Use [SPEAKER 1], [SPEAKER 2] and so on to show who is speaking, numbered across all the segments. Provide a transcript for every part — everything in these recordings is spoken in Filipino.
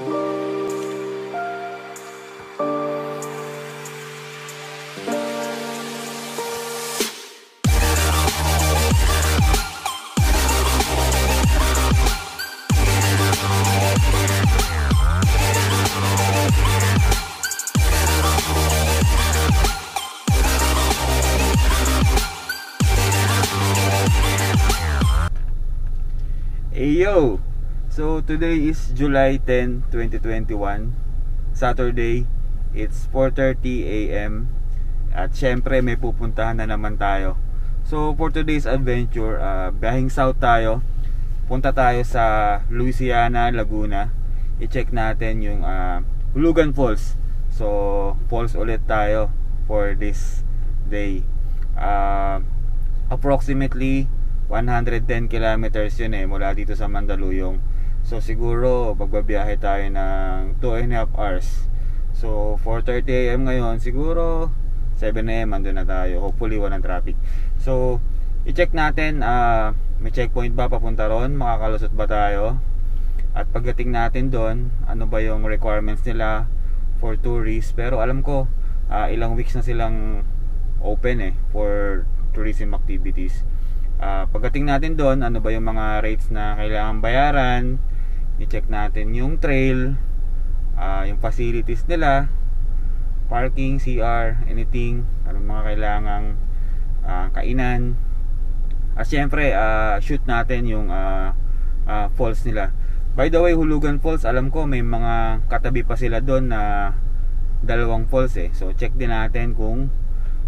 [SPEAKER 1] Ayo! Today is July 10, 2021 Saturday It's 4.30 a.m. At syempre may pupuntahan na naman tayo. So for today's adventure uh, Biyahing south tayo. Punta tayo sa Louisiana, Laguna. I-check natin yung uh, Hulugan Falls. So falls ulit tayo For this day. Uh, Approximately 110 kilometers yun eh mula dito sa Mandaluyong so siguro pagbabiyahe tayo ng 2 and a half hours. So 4.30am ngayon siguro 7am andun na tayo. Hopefully walang traffic. So i-check natin uh, may checkpoint ba papunta ron? Makakalusot ba tayo? At pagdating natin doon ano ba yung requirements nila for tourists? Pero alam ko uh, ilang weeks na silang open eh for tourism activities. Uh, pagdating natin doon ano ba yung mga rates na kailangan bayaran i-check natin yung trail uh, yung facilities nila parking, CR, anything ano mga kailangang uh, kainan at syempre uh, shoot natin yung uh, uh, falls nila by the way Hulugan Falls alam ko may mga katabi pa sila doon na dalawang falls eh so check din natin kung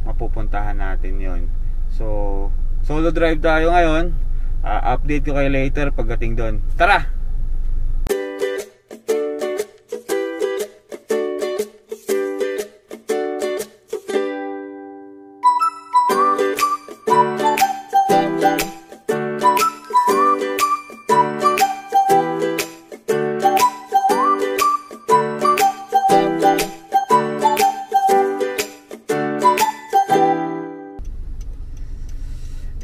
[SPEAKER 1] mapupuntahan natin yon so Solo drive tayo ngayon. Uh, update ko kayo later pagdating doon. Tara!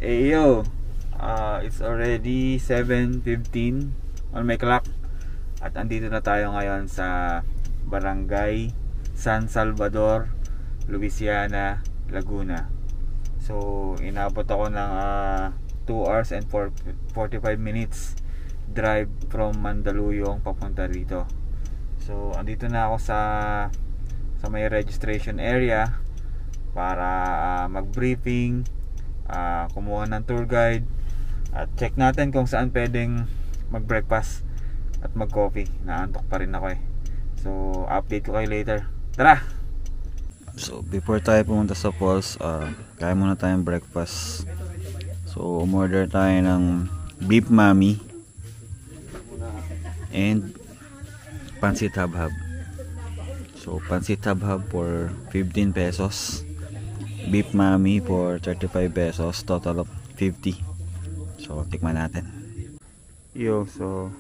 [SPEAKER 1] Ayo, uh, it's already 7.15 on my clock at andito na tayo ngayon sa Barangay San Salvador, Louisiana, Laguna. So, inabot ako ng uh, 2 hours and 4, 45 minutes drive from Mandaluyong papunta dito. So, andito na ako sa sa may registration area para uh, mag-briefing uh, kumuha ng tour guide at check natin kung saan pwedeng mag breakfast at mag coffee naantok pa rin ako eh. So update ko kayo later. Tara! So before tayo pumunta sa falls uh, kaya muna tayong breakfast. So umorder tayo ng beef mami and pansit habhab so pansit habhab for 15 pesos beef mami for 35 pesos total of 50 so tikman natin. Yo so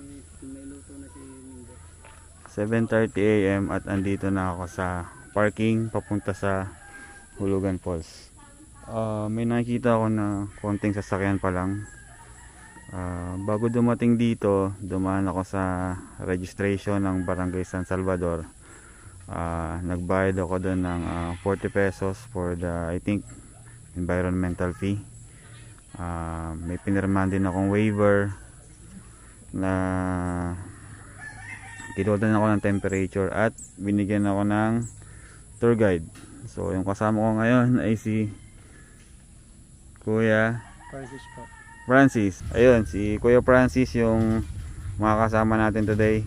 [SPEAKER 1] 7.30am at andito na ako sa parking papunta sa Hulugan Falls. Uh, may nakikita ako na konting sasakyan pa lang. Uh, bago dumating dito dumaan ako sa registration ng Barangay San Salvador uh, nagbayad ako doon ng uh, 40 pesos for the I think environmental fee. Uh, may pinirmahan din akong waiver na kinultan ako ng temperature at binigyan ako ng tour guide. So yung kasama ko ngayon ay si Kuya
[SPEAKER 2] Francis po.
[SPEAKER 1] Francis. Ayun si Kuya Francis yung mga kasama natin today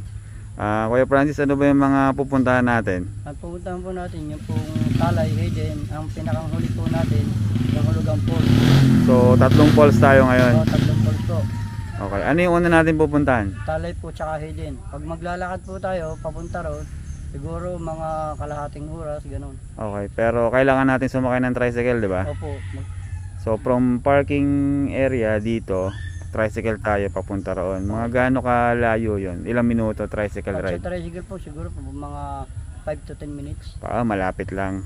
[SPEAKER 1] Uh, Kuya Francis, ano ba yung mga pupuntahan natin?
[SPEAKER 2] Ang pupuntahan po natin yung pong Talay Hidden, ang pinakang huli po natin, yung Hulugang Falls.
[SPEAKER 1] So, tatlong falls tayo ngayon.
[SPEAKER 2] So, tatlong falls po.
[SPEAKER 1] Okay, ano yung una natin pupuntahan?
[SPEAKER 2] Talay po tsaka Hidden. Pag maglalakad po tayo, papunta roon, siguro mga kalahating oras, ganun.
[SPEAKER 1] Okay, pero kailangan natin sumakay ng tricycle, di ba?
[SPEAKER 2] Opo.
[SPEAKER 1] So, from parking area dito, tricycle tayo papunta roon. Mga gaano kalayo yon? Ilang minuto tricycle
[SPEAKER 2] pag sa
[SPEAKER 1] ride?
[SPEAKER 2] tricycle po, siguro po mga 5 to 10 minutes.
[SPEAKER 1] Pa, malapit lang.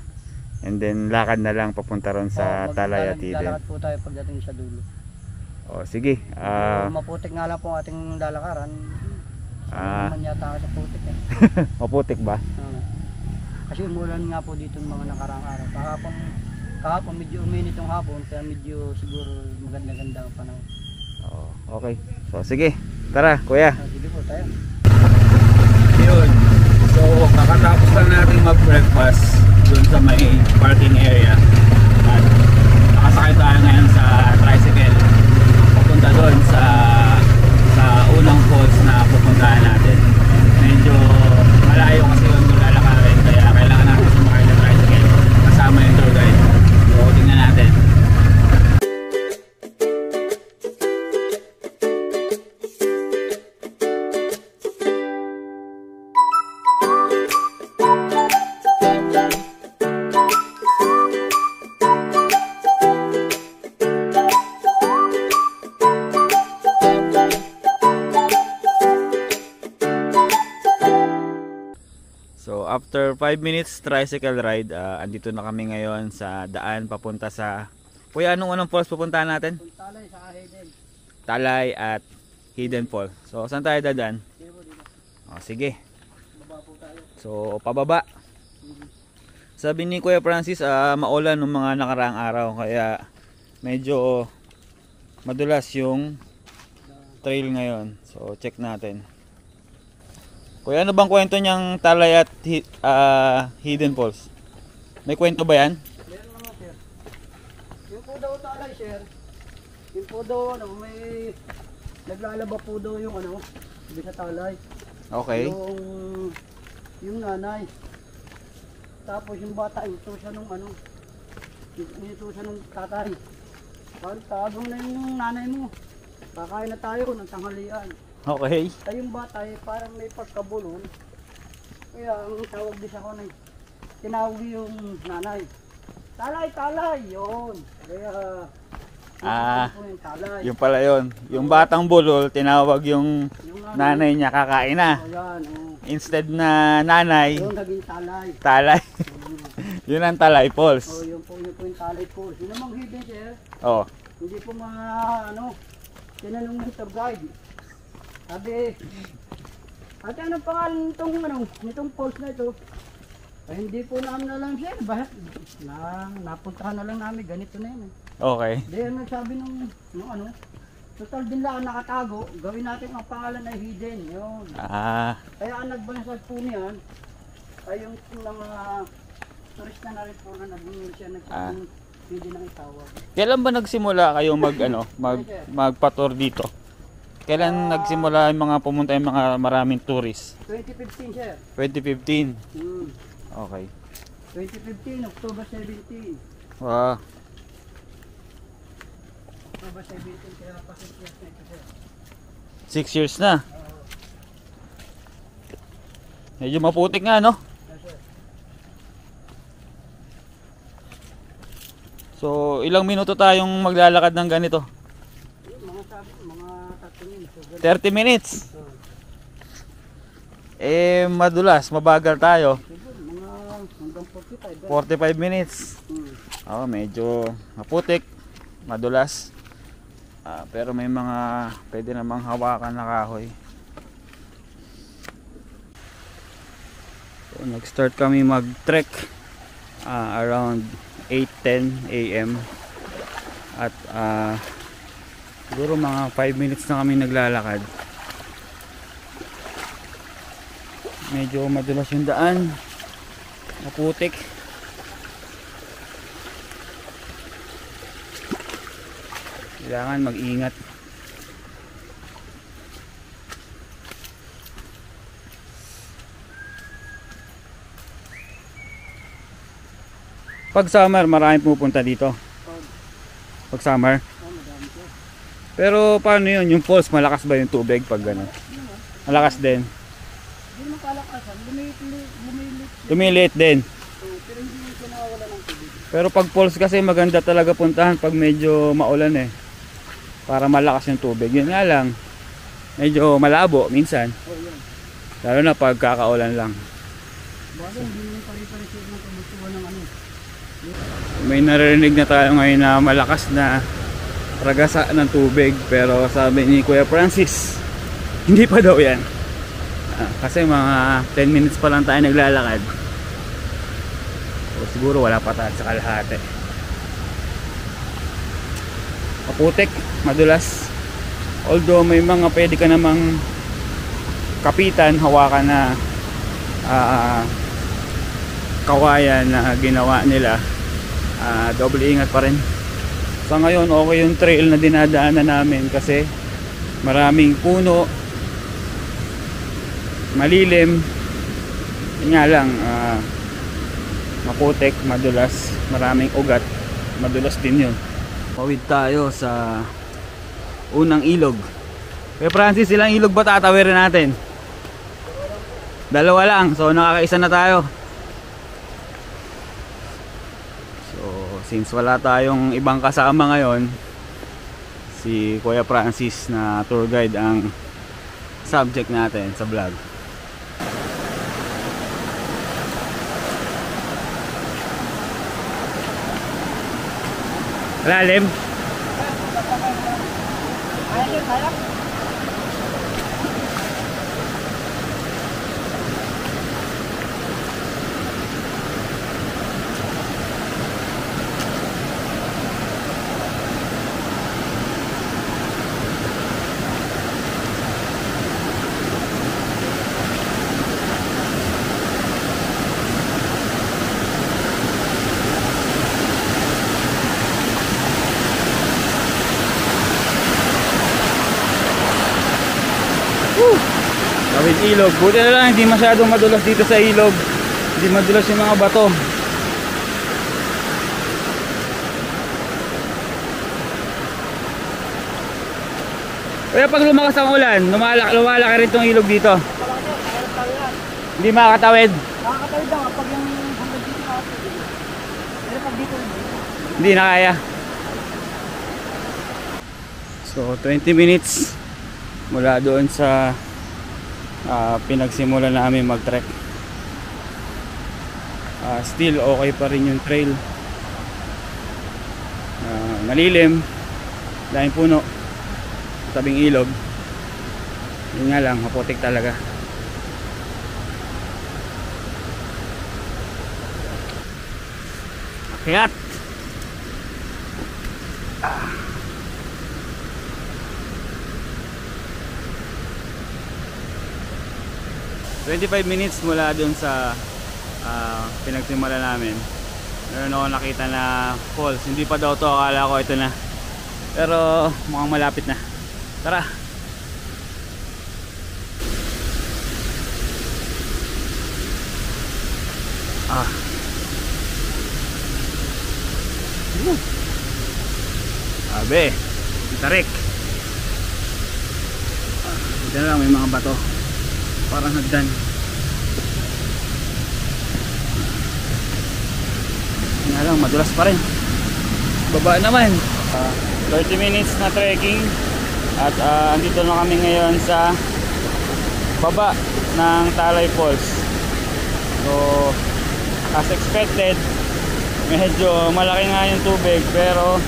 [SPEAKER 1] And then lakad na lang papunta roon sa
[SPEAKER 2] Oo,
[SPEAKER 1] Talay at
[SPEAKER 2] maglalakad-
[SPEAKER 1] Eden.
[SPEAKER 2] Lalakad po tayo pagdating sa dulo.
[SPEAKER 1] O sige, ah,
[SPEAKER 2] Kung maputik nga lang po ang ating lalakaran,
[SPEAKER 1] Ah.
[SPEAKER 2] Ah. naman yata ako sa putik eh.
[SPEAKER 1] Maputik ba?
[SPEAKER 2] Oo. kasi umulan nga po dito mga nakarang araw. Kahapon, kahapon medyo uminit yung hapon, kaya medyo siguro maganda-ganda ang panahon.
[SPEAKER 1] Oo, okay. So sige, tara kuya. Yun. So, kakatapos lang natin mag-breakfast dun sa may parking area. At nakasakay tayo ngayon sa tricycle. Papunta dun sa sa unang falls na pupuntahan natin. Medyo malayo kasi 5 minutes tricycle ride, ah, andito na kami ngayon sa daan papunta sa Kuya, anong unang falls pupuntahan natin?
[SPEAKER 2] Talay sa Hayden.
[SPEAKER 1] Talay at Hidden Fall. So saan tayo dadaan? Oh, sige. So pababa. Sabi ni Kuya Francis, ah, maulan ng mga nakaraang araw kaya medyo madulas yung trail ngayon. So check natin. Kuya, ano bang kwento niyang Talay at ah, Hidden Falls? May kwento ba yan?
[SPEAKER 2] Meron naman sir. Yung po daw talay sir. Yung po daw ano, may naglalaba po daw yung ano, sabi sa talay.
[SPEAKER 1] Okay.
[SPEAKER 2] Yung, yung nanay. Tapos yung bata, ito siya nung ano, ito siya nung tatay. Parang tagong na yung nanay mo. Kakain na tayo ng tanghalian.
[SPEAKER 1] Okay.
[SPEAKER 2] Ay yung bata eh, parang may pagkabulon. Kaya ang tawag din siya ko na tinawag yung nanay. Talay, talay, yun. Kaya,
[SPEAKER 1] Ah,
[SPEAKER 2] yung talay.
[SPEAKER 1] Yung pala yon. Yung batang bulol, tinawag yung
[SPEAKER 2] Yung
[SPEAKER 1] nanay niya kakain na.
[SPEAKER 2] O yan, oh.
[SPEAKER 1] Instead na nanay,
[SPEAKER 2] Yung naging talay.
[SPEAKER 1] talay.
[SPEAKER 2] Mm.
[SPEAKER 1] yun ang talay
[SPEAKER 2] O
[SPEAKER 1] falls.
[SPEAKER 2] yun po, yun po yung talay po. Yun namang hidden sir.
[SPEAKER 1] Oh.
[SPEAKER 2] Hindi po mga ano, tinanong ng tour guide. Sabi, ate anong pangalan nitong ano, nitong falls na ito? Ay, hindi po namin alam sir. Bakit? Na, napuntahan na lang namin, ganito na yun. Eh.
[SPEAKER 1] Okay.
[SPEAKER 2] Di ang nagsabi nung, nung ano, total din lang nakatago, gawin natin ang pangalan ay hidden. Yun.
[SPEAKER 1] Ah,
[SPEAKER 2] Kaya ang nagbansag po niyan, ay yung mga turista na rin po na naging siya nagsabing hidden ang itawag.
[SPEAKER 1] kailan ba nagsimula kayo mag ano, mag magpa-tour dito? Kailan nagsimula yung mga pumunta yung mga maraming tourist?
[SPEAKER 2] 2015 sir.
[SPEAKER 1] 2015.
[SPEAKER 2] Hmm.
[SPEAKER 1] Okay.
[SPEAKER 2] 2015, October 17.
[SPEAKER 1] Wow.
[SPEAKER 2] October 17, kaya pa 6 years na ito sir.
[SPEAKER 1] 6 years na. Medyo maputik nga, no?
[SPEAKER 2] Yes.
[SPEAKER 1] So, ilang minuto tayong maglalakad ng ganito?
[SPEAKER 2] Yun, mga sabi, mga tatlong So, ganun.
[SPEAKER 1] 30 minutes. Eh, madulas, mabagal tayo.
[SPEAKER 2] siguro, mga hanggang 45. ganun.
[SPEAKER 1] 45 minutes. Oh, medyo maputik, madulas. Ah, pero may mga pwede namang hawakan na kahoy. So, nag-start kami mag-trek ah, around 8:10 AM. At ah, siguro mga 5 minutes na kami naglalakad. Medyo madulas yung daan. Maputik. Kailangan mag-ingat. Pag summer, maraming pupunta dito. Pag summer. Pero paano yun? Yung falls, malakas ba yung tubig pag gano'n? Malakas din.
[SPEAKER 2] Hindi naman kalakasan, lumilit, lumilit.
[SPEAKER 1] Din.
[SPEAKER 2] Pero hindi yung pinawawala ng tubig.
[SPEAKER 1] Pero pag falls kasi maganda talaga puntahan pag medyo maulan eh. Para malakas yung tubig. Yun nga lang. Medyo malabo minsan.
[SPEAKER 2] Oh, yun.
[SPEAKER 1] Lalo na pag kakaulan lang.
[SPEAKER 2] Bagay, hindi naman pare-pare sir ng kabutuan ng ano.
[SPEAKER 1] May naririnig na tayo ngayon na malakas na ragasa ng tubig. Pero sabi ni Kuya Francis, hindi pa daw yan. Ah, kasi mga 10 minutes pa lang tayo naglalakad. O siguro wala pa tayo sa kalahati. Maputik, madulas. Although may mga pwede ka namang kapitan, hawakan na ah, kawayan na ginawa nila. Ah, double ingat pa rin. Sa ngayon, okay yung trail na dinadaanan namin kasi maraming puno, malilim, yun nga lang, ah, maputik, madulas, maraming ugat, madulas din yun. Pawid tayo sa unang ilog. Kaya Francis, ilang ilog ba tatawirin natin? Dalawa lang, so nakakaisa na tayo. So, since wala tayong ibang kasama ngayon, si Kuya Francis na tour guide ang subject natin sa vlog. Lalim?
[SPEAKER 2] Kaya
[SPEAKER 1] ilog. Buti na lang hindi masyadong madulas dito sa ilog. Hindi madulas yung mga bato. Kaya pag lumakas ang ulan, lumalaki, lumalaki rin itong ilog dito. Hindi makakatawid.
[SPEAKER 2] Nakakatawid lang kapag yung hanggang dito nakakatawid. Pero pag dito,
[SPEAKER 1] Hindi na kaya. So 20 minutes mula doon sa ah, pinagsimula namin mag-trek. Ah, still okay pa rin yung trail. Ah, malilim, daming puno, tabing ilog. Yun nga lang, maputik talaga. Akyat! 25 minutes mula dun sa ah, pinagsimula namin. Meron ako nakita na falls. Hindi pa daw to. Akala ko ito na. Pero mukhang malapit na. Tara! Ah. Uh. Abe, tarik. Ah, Dito na lang. May mga bato parang hagdan. Nga lang madulas pa rin. Baba naman. Ah, 30 minutes na trekking. At ah, andito na kami ngayon sa baba ng Talay Falls. So as expected medyo malaki nga yung tubig pero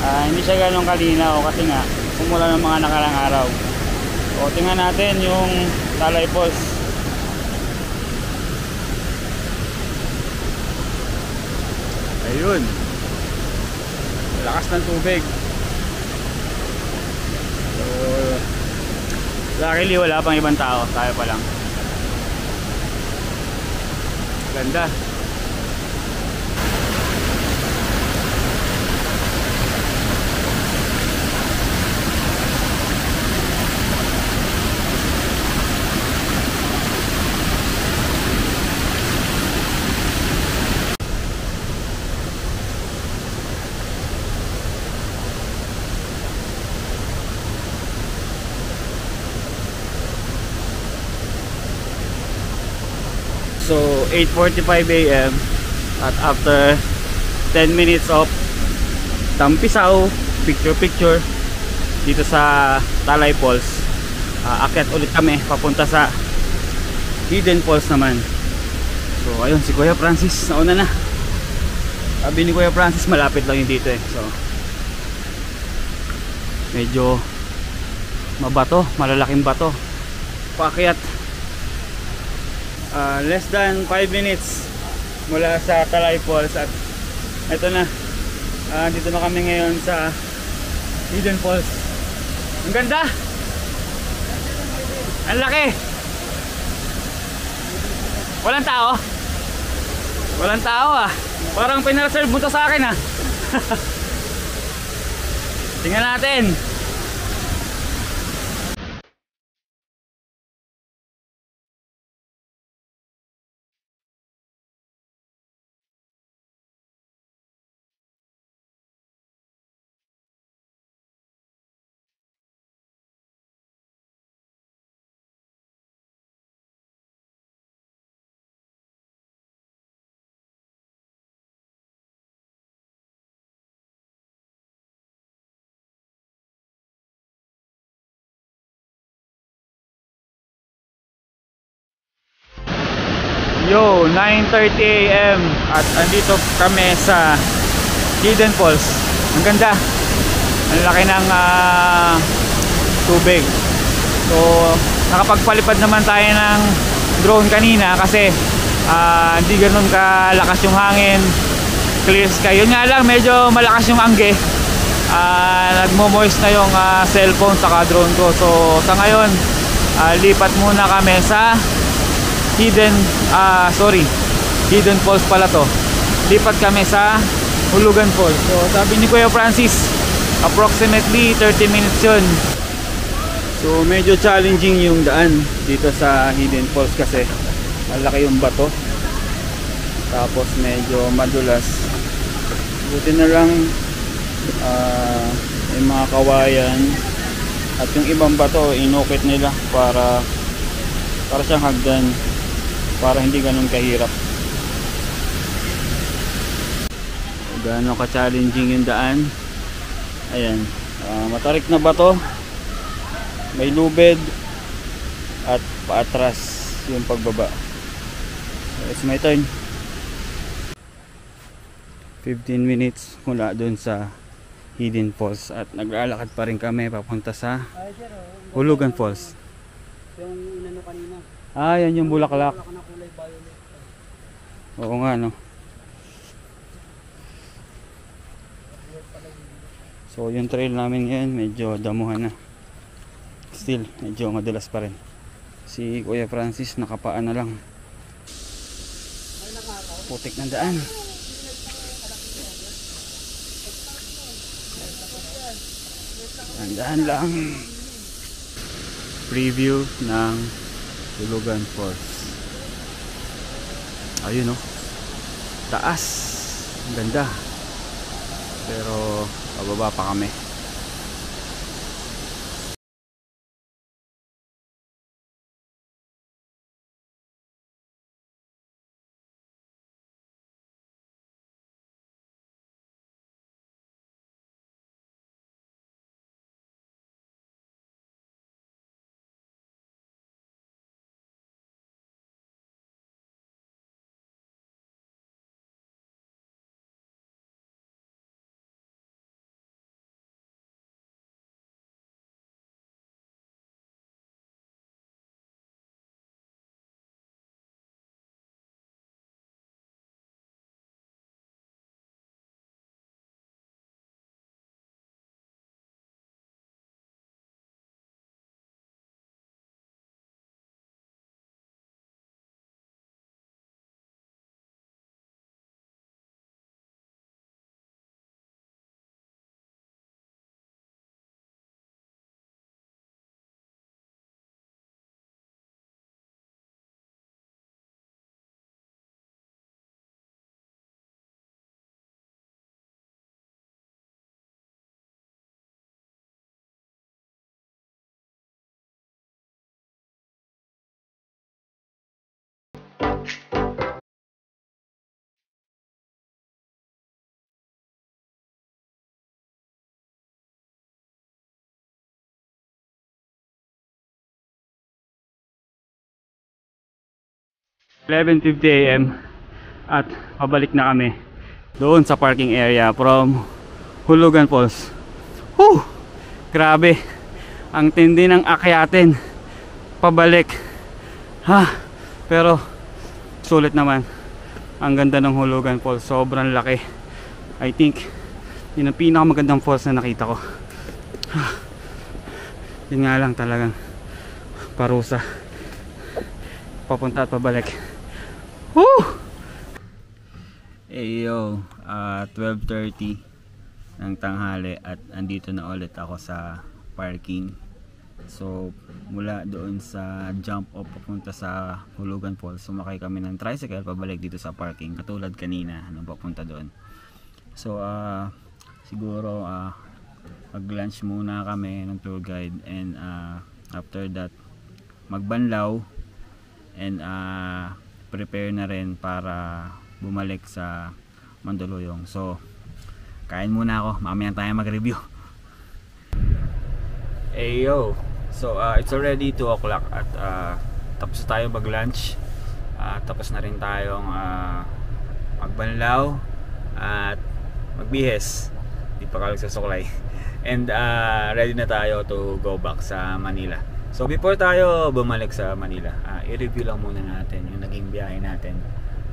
[SPEAKER 1] ah, hindi siya ganong kalinaw kasi nga kumula ng mga nakarang araw. O tingnan natin yung Talay Falls. Ayun. Lakas ng tubig. So, luckily wala pang ibang tao. Tayo pa lang. Ganda. So 8.45 a.m. At after 10 minutes of tampisaw, picture picture dito sa Talay Falls uh, akyat ulit kami papunta sa Hidden Falls naman. So ayun si Kuya Francis nauna na. Sabi ni Kuya Francis malapit lang yung dito eh. So medyo mabato malalaking bato. Paakyat ah, less than 5 minutes mula sa Talay Falls at ito na. Ah, dito na kami ngayon sa Hidden Falls. Ang ganda! Ang laki! Walang tao? Walang tao ah. Parang pinreserve mo to sa akin ah. Tingnan natin Yo, 9.30 a.m. At andito kami sa Hidden Falls. Ang ganda. Ang laki ng ah, tubig. So, nakapagpalipad naman tayo ng drone kanina kasi ah, hindi ganun kalakas yung hangin. Clear sky. Yun nga lang, medyo malakas yung angge. Ah, nagmo-moist na yung ah, cellphone saka drone ko. So, sa ngayon, ah, lipat muna kami sa hidden ah sorry hidden falls pala to. Lipat kami sa Hulugan Falls. So sabi ni Kuya Francis approximately 30 minutes yun. So medyo challenging yung daan dito sa hidden falls kasi malaki yung bato. Tapos medyo madulas. Buti na lang ah may mga kawayan at yung ibang bato inukit nila para para siyang hagdan para hindi ganun kahirap. Gaano ka challenging yung daan? Ayan. Ah, matarik na bato may lubid at paatras yung pagbaba. So, it's my turn. 15 minutes mula dun sa Hidden Falls at naglalakad pa rin kami papunta sa Hulugan Falls.
[SPEAKER 2] Yung inano kanina.
[SPEAKER 1] Ah yan yung bulaklak. Oo nga no. So yung trail namin ngayon medyo damuhan na. Still medyo madulas pa rin. Si Kuya Francis nakapaan na lang. Putik ng daan. Tandaan lang. Preview ng Tulugan Falls. Ayun oh. Taas. Ang ganda. Pero pababa pa kami. Am at pabalik na kami doon sa parking area from Hulugan Falls. Whew! Grabe. Ang tindi ng akyatin. Pabalik. Ha? Pero sulit naman ang ganda ng Hulugan Falls sobrang laki I think yun ang pinakamagandang falls na nakita ko yun nga lang talagang parusa papunta at pabalik Woo! Hey yo, uh, 12.30 ng tanghali at andito na ulit ako sa parking. So mula doon sa jump off papunta sa Hulugan Falls sumakay kami ng tricycle pabalik dito sa parking. Katulad kanina nung papunta doon. So uh, siguro uh, mag lunch muna kami ng tour guide and uh, after that magbanlaw and uh, prepare na rin para bumalik sa Mandaluyong. So kain muna ako. Mamaya tayo mag review hey yo. So uh, it's already 2 o'clock at uh, tapos tayo mag lunch uh, tapos na rin tayong uh, magbanlaw at magbihes di pa kami sa suklay and uh, ready na tayo to go back sa Manila so before tayo bumalik sa Manila uh, i-review lang muna natin yung naging biyahe natin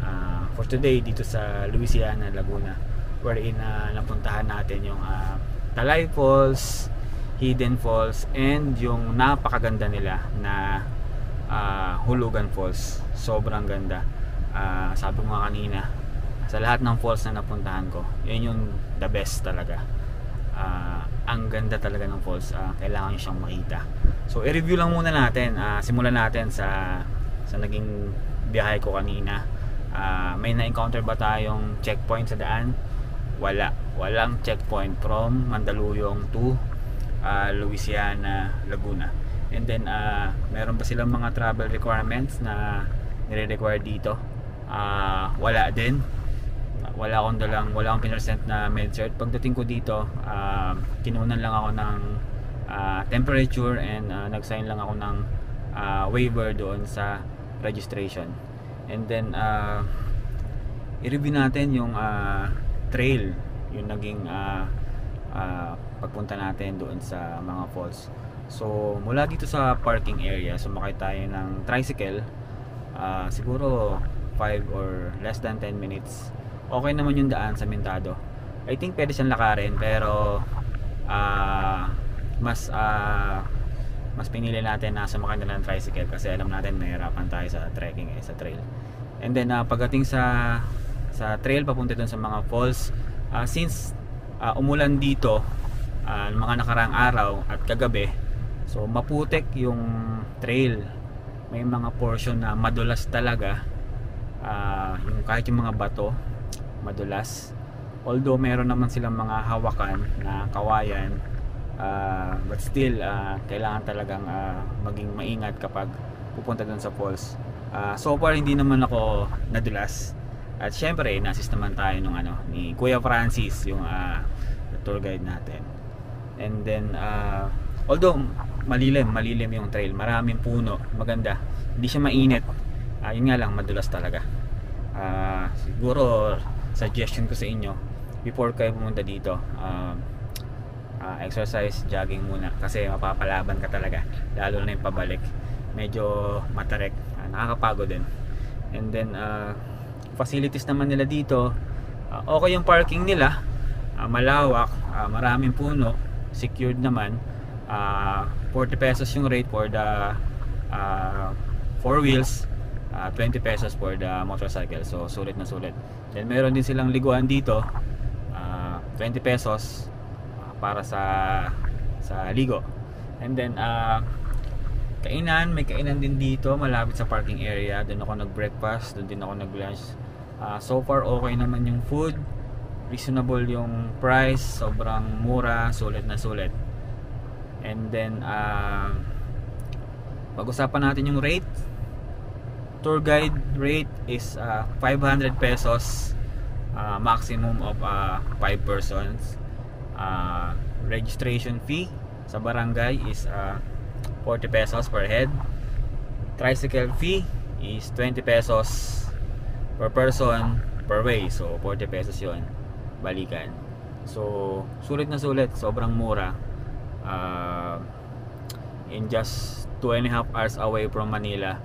[SPEAKER 1] uh, for today dito sa Louisiana, Laguna wherein uh, napuntahan natin yung uh, Talay Falls Hidden Falls and yung napakaganda nila na uh, Hulugan Falls. Sobrang ganda. Uh, sabi ko nga kanina sa lahat ng falls na napuntahan ko yun yung the best talaga. Uh, ang ganda talaga ng falls uh, kailangan nyo siyang makita so i-review lang muna natin. Uh, simulan natin sa sa naging biyahe ko kanina. Uh, may na-encounter ba tayong checkpoint sa daan? Wala. Walang checkpoint from Mandaluyong to uh, Louisiana, Laguna. And then uh, meron ba silang mga travel requirements na nire-require dito? Uh, wala din. Wala akong dalang wala akong pinresent na medcert. Pagdating ko dito uh, kinunan lang ako ng uh, temperature and uh, nag-sign lang ako ng uh, waiver doon sa registration. And then uh, i-review natin yung uh, trail yung naging uh, uh, pagpunta natin doon sa mga falls. So mula dito sa parking area sumakay tayo ng tricycle uh, siguro 5 or less than 10 minutes. Okay naman yung daan sa Mintado. I think pwede siyang lakarin pero uh, mas uh, mas pinili natin na sumakay na lang tricycle kasi alam natin mahirapan tayo sa trekking eh, sa trail. And then uh, pagdating sa sa trail papunta dun sa mga falls uh, since uh, umulan dito uh, mga nakaraang araw at kagabi so maputek yung trail. May mga portion na madulas talaga. Uh, yung kahit yung mga bato madulas. Although meron naman silang mga hawakan na kawayan uh, but still uh, kailangan talagang uh, maging maingat kapag pupunta dun sa falls. Uh, so far hindi naman ako nadulas. At syempre na-assist naman tayo nung ano ni Kuya Francis yung uh, tour guide natin. And then uh, although malilim malilim yung trail maraming puno maganda. Hindi siya mainit. Uh, yun nga lang madulas talaga. Uh, siguro suggestion ko sa inyo before kayo pumunta dito uh, uh, exercise jogging muna. Kasi mapapalaban ka talaga lalo na yung pabalik. Medyo matarek uh, nakakapagod din. And then uh, facilities naman nila dito uh, okay yung parking nila. Uh, malawak uh, maraming puno secured naman. Uh, 40 pesos yung rate for the uh, four wheels uh, 20 pesos for the motorcycle. So sulit na sulit. Then meron din silang liguan dito uh, 20 pesos para sa sa ligo. And then uh, kainan may kainan din dito malapit sa parking area. Doon ako nag breakfast doon din ako nag lunch uh, so far okay naman yung food. Reasonable yung price sobrang mura sulit na sulit. And then uh, pag-usapan natin yung rate. Tour guide rate is uh, 500 pesos uh, maximum of uh, 5 persons uh, registration fee sa barangay is uh, 40 pesos per head tricycle fee is 20 pesos per person per way so 40 pesos yon balikan so sulit na sulit sobrang mura uh, in just 2 and a half hours away from Manila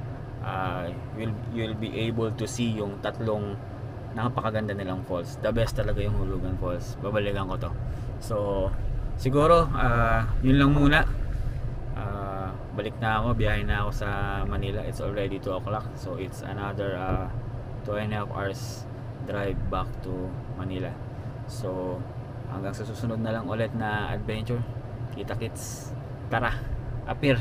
[SPEAKER 1] uh, you'll, you'll be able to see yung tatlong napakaganda nilang falls. The best talaga yung Hulugan Falls. Babalikan ko to. So, siguro, uh, yun lang muna. Uh, balik na ako, biyahe na ako sa Manila. It's already 2 o'clock. So, it's another uh, 2 and a half hours drive back to Manila. So, hanggang sa susunod na lang ulit na adventure. Kita kits. Tara, appear.